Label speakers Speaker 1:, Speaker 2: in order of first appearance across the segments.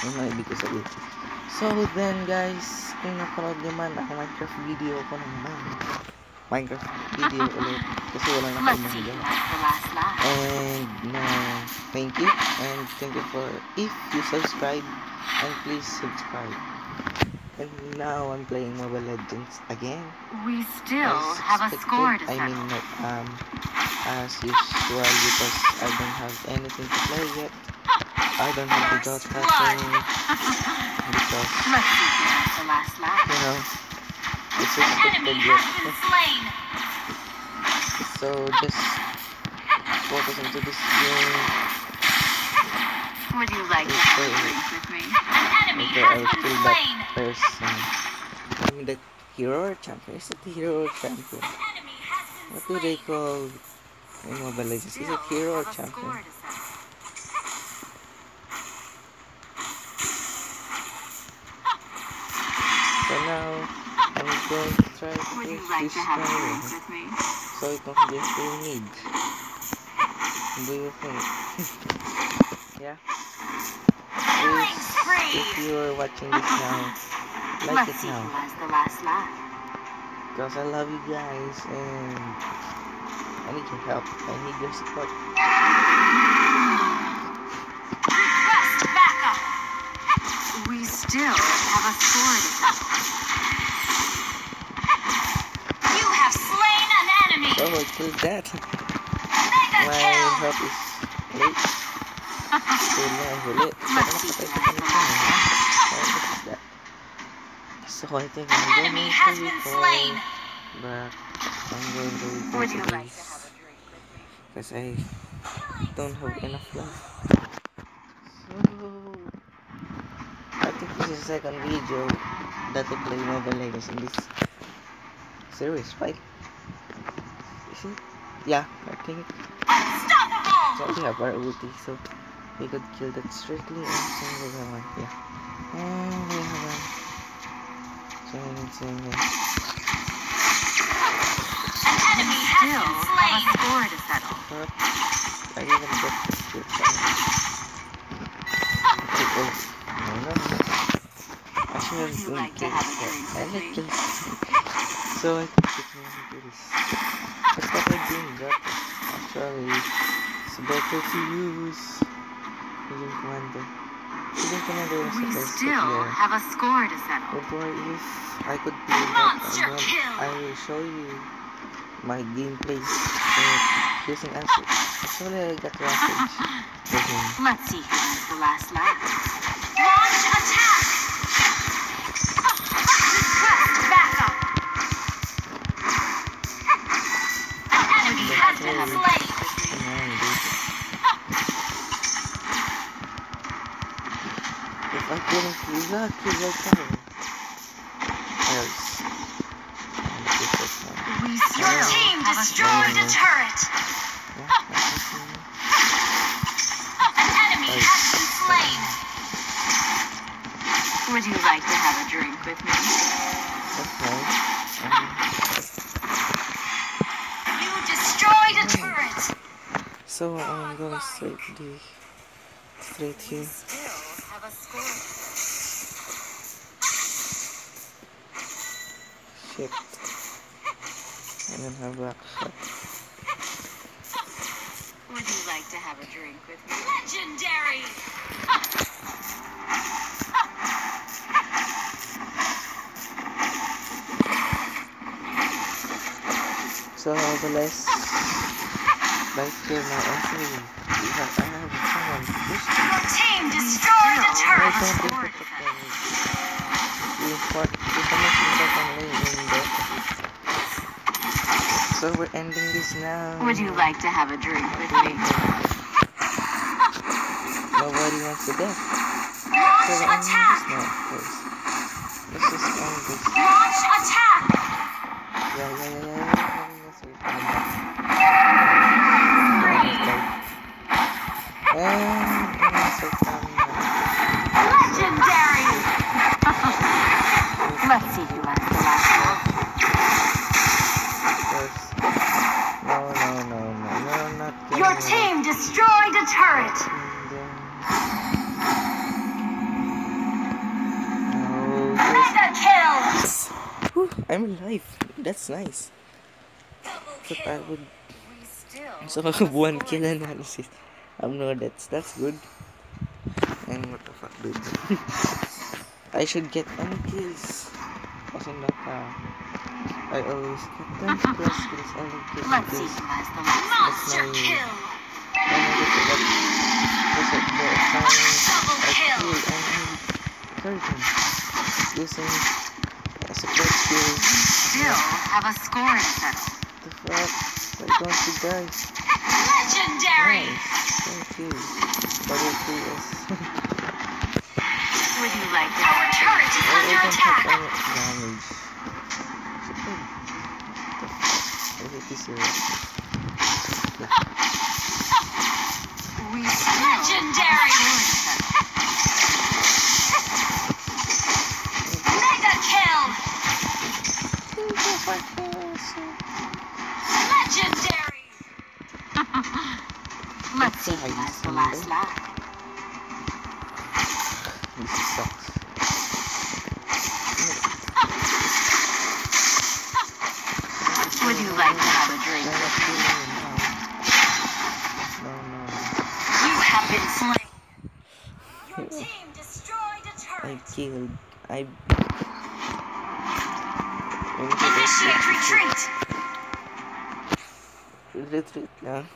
Speaker 1: gago ako. Yung mga ibig ko sabihin. So then guys, kung napanood nyo man ako Minecraft video ko naman. Minecraft video ulit. Kasi wala na kayo
Speaker 2: see who
Speaker 1: magawa.
Speaker 2: has the last.
Speaker 1: And uh, thank you. And thank you for if you subscribe and please subscribe. And now I'm playing Mobile Legends again.
Speaker 2: We still have a score to
Speaker 1: I mean, um, as usual because I don't have anything to play yet. I don't have Dota
Speaker 2: blood.
Speaker 1: thing because
Speaker 2: Let's see who has the last laugh.
Speaker 1: you know it's
Speaker 2: An
Speaker 1: expected
Speaker 2: enemy
Speaker 1: yet.
Speaker 2: has been slain.
Speaker 1: So just focus into this game.
Speaker 2: Would you like to have a drink with me? An enemy
Speaker 1: Okay,
Speaker 2: has
Speaker 1: I'll
Speaker 2: been slain.
Speaker 1: that person. I mean the hero or champion? Is it the hero or champion?
Speaker 2: An enemy has been
Speaker 1: What do they call in Mobile Legends? Is it hero or
Speaker 2: a
Speaker 1: champion? So now I'm going to try to
Speaker 2: Would you like
Speaker 1: this
Speaker 2: to have a drink
Speaker 1: guy
Speaker 2: with me?
Speaker 1: so it won't be a full need. Do you think? yeah? Please, if you are watching this now, like
Speaker 2: Let's
Speaker 1: it now.
Speaker 2: has the last laugh.
Speaker 1: Because I love you guys and I need your help. I need your support.
Speaker 2: Request backup. We still have a score to settle. You have slain an enemy.
Speaker 1: So I killed that.
Speaker 2: Mega
Speaker 1: My
Speaker 2: kill.
Speaker 1: help is late. So. So
Speaker 2: Let's see
Speaker 1: napatay
Speaker 2: who
Speaker 1: ko
Speaker 2: has
Speaker 1: pa
Speaker 2: the last
Speaker 1: nito.
Speaker 2: laugh.
Speaker 1: So what is that? So I think I'm
Speaker 2: enemy has
Speaker 1: to
Speaker 2: been slain.
Speaker 1: back. I'm going to recall
Speaker 2: Would you like to
Speaker 1: this.
Speaker 2: have a drink with me?
Speaker 1: Because I don't have enough life. So I think this is the second video that I play Mobile Legends in this series, right? Is it? Yeah, I think so we have our ulti, so we could kill that straightly and single one, yeah. And we have a chain single.
Speaker 2: An enemy has been slain. Have a score to settle.
Speaker 1: But I even get this kill from Take ult. No, no, no. I should have
Speaker 2: you like to have a drink
Speaker 1: I like. So I think it's more kills. But what I doing that actually it's better to use using commander. Using commander is
Speaker 2: We still
Speaker 1: here.
Speaker 2: have a score to settle.
Speaker 1: The boy if I could that
Speaker 2: Monster
Speaker 1: I, will,
Speaker 2: kill.
Speaker 1: I will show you my gameplay uh, using acid. Actually I got rampage.
Speaker 2: Let's see who has the last laugh.
Speaker 1: Kill that, kill that tower. Else. And this is one.
Speaker 2: We Your team destroyed a turret!
Speaker 1: Yeah, that's it.
Speaker 2: An enemy has been slain! Would you like to have a drink with me?
Speaker 1: Okay. Um,
Speaker 2: You destroyed a turret!
Speaker 1: so I'm gonna straight the straight here.
Speaker 2: Still have a score.
Speaker 1: Shit. I don't have black shot.
Speaker 2: Would you like to have a drink with me? Legendary!
Speaker 1: So the less right here now also we have I have someone to push.
Speaker 2: Your team destroyed a
Speaker 1: I
Speaker 2: turret!
Speaker 1: don't think that can the import the most important lane in the So we're ending this now.
Speaker 2: Would you like to have a drink with me?
Speaker 1: Nobody wants to death. So we're ending this
Speaker 2: attack!
Speaker 1: now, course. Let's just end this.
Speaker 2: Launch attack!
Speaker 1: Yeah, yeah, yeah, yeah. yeah, yeah, Let's wait for them. And also coming now.
Speaker 2: Legendary! Let's see who
Speaker 1: I'm alive. That's nice. But I would so
Speaker 2: have
Speaker 1: one kill analysis. Um no that's that's good. And what the fuck dude. I should get 10 kills. Kasi naka I always get 10 plus kills. I will get
Speaker 2: Let's
Speaker 1: kills.
Speaker 2: equalize the last
Speaker 1: Monster
Speaker 2: monster
Speaker 1: kill. I get to that. There's a the
Speaker 2: Double
Speaker 1: I
Speaker 2: kill.
Speaker 1: and I hurt him. Using a support skill.
Speaker 2: Still have a score to settle.
Speaker 1: The fuck? Why don't you guys?
Speaker 2: Legendary.
Speaker 1: Nice. Thank you. Double kills.
Speaker 2: Would you like to? Our turret is under attack.
Speaker 1: damage. Stupid. The fuck? I hate this.
Speaker 2: We still
Speaker 3: Legendary.
Speaker 2: have a score to settle.
Speaker 3: Mega kill. Legendary.
Speaker 2: Let's
Speaker 1: It's a
Speaker 2: equalize the
Speaker 1: high
Speaker 2: last
Speaker 1: score.
Speaker 2: lap.
Speaker 1: This sucks.
Speaker 2: Would you like to have a drink?
Speaker 1: not killing him now. No, no.
Speaker 2: You have been slain.
Speaker 3: Your team destroyed a
Speaker 1: I
Speaker 3: turret.
Speaker 1: killed. I.
Speaker 3: Initiate retreat.
Speaker 1: Retreat lang.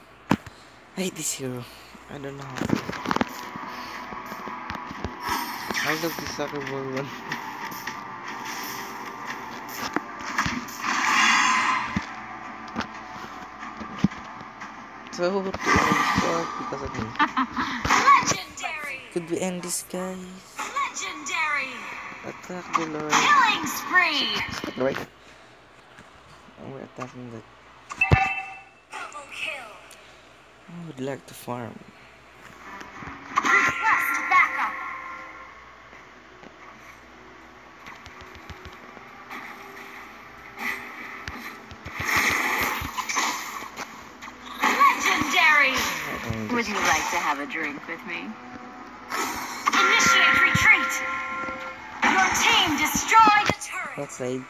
Speaker 1: I hate this hero. I don't know how. I love the soccer ball one. So, what do I start because of me?
Speaker 3: Legendary.
Speaker 1: Could we end this, guys?
Speaker 3: Legendary.
Speaker 1: Attack the Lord.
Speaker 3: Killing spree.
Speaker 1: Right. And we're attacking the.
Speaker 3: Double kill.
Speaker 1: I would like to farm.
Speaker 2: Me?
Speaker 3: Initiate retreat. Your team destroyed a turret.
Speaker 1: outside.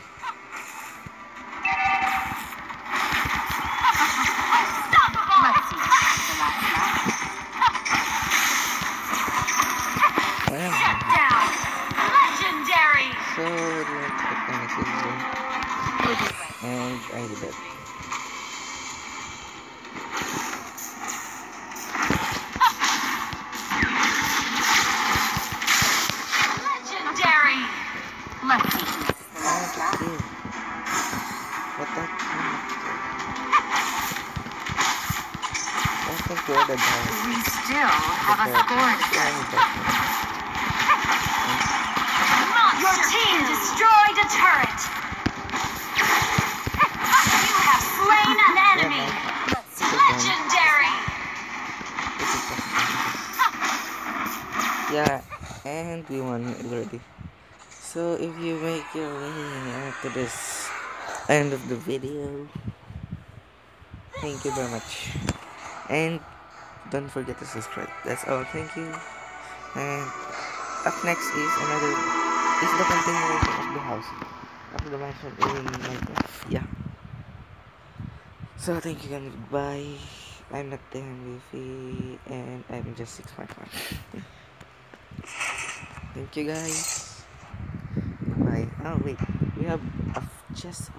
Speaker 3: Unstoppable.
Speaker 2: Let's equalize the last lap.
Speaker 1: Ayan.
Speaker 3: Shut down. Legendary.
Speaker 1: So, we're going to put on a silver.
Speaker 2: Would you like
Speaker 1: And I did that.
Speaker 3: Legendary.
Speaker 2: Let's equalize the
Speaker 1: I
Speaker 2: last
Speaker 1: want
Speaker 2: lap.
Speaker 1: to kill. What the we're the guy.
Speaker 2: We still have a score to settle.
Speaker 3: Your team destroyed a turret. You have slain an enemy. Legendary.
Speaker 1: Yeah, and we won already. So if you make your way to this end of the video, thank you very much. And don't forget to subscribe. That's all. Thank you. And up next is another is the continuation of the house of the mansion in Minecraft. Yeah. So thank you and goodbye. I'm not the MVP and I'm just 6.1. Thank you guys. Bye. Oh wait, we have a chest.